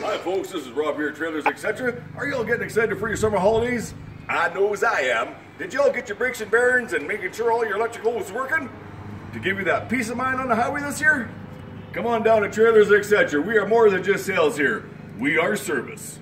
Hi folks, this is Rob here at Trailers Etc. Are y'all getting excited for your summer holidays? I know as I am. Did y'all get your brakes and bearings and making sure all your electrical was working? To give you that peace of mind on the highway this year? Come on down to Trailers Etc. We are more than just sales here. We are service.